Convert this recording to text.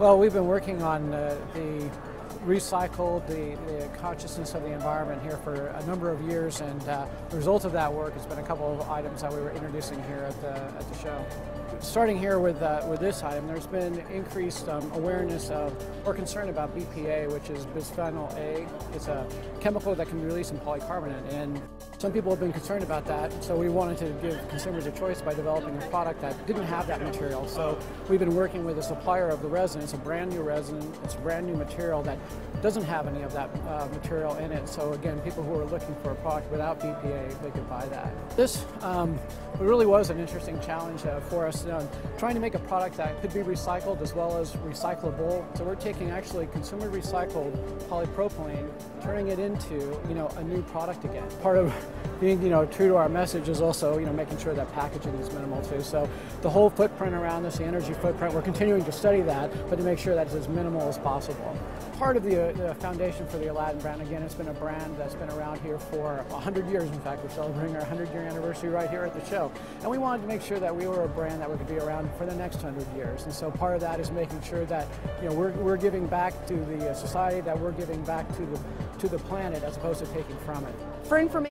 Well, we've been working on uh, the recycled, the, the, consciousness of the environment here for a number of years, and uh, the result of that work has been a couple of items that we were introducing here at the, at the show. Starting here with, uh, with this item, there's been increased um, awareness of or concern about BPA, which is bisphenol A. It's a chemical that can be released in polycarbonate, and some people have been concerned about that, so we wanted to give consumers a choice by developing a product that didn't have that material. So we've been working with a supplier of the resin. It's a brand new resin. It's a brand new material that doesn't have any of that uh, material in it. So again, people who are looking for a product without BPA, they could buy that. This um, really was an interesting challenge uh, for us, uh, trying to make a product that could be recycled as well as recyclable. So we're taking actually consumer recycled polypropylene, turning it into you know a new product again. Part of being you know true to our message is also you know making sure that packaging is minimal too. So the whole footprint around this, the energy footprint, we're continuing to study that, but to make sure that it's as minimal as possible. Part of the, uh, the foundation for the Aladdin brand, again, it's been a brand that's been around here for 100 years. In fact, we're celebrating our 100 year anniversary right here at the show. And we wanted to make sure that we were a brand that would be around for the next 100 years. And so part of that is making sure that you know we're, we're giving back to the uh, society, that we're giving back to the to the planet as opposed to taking from it. For information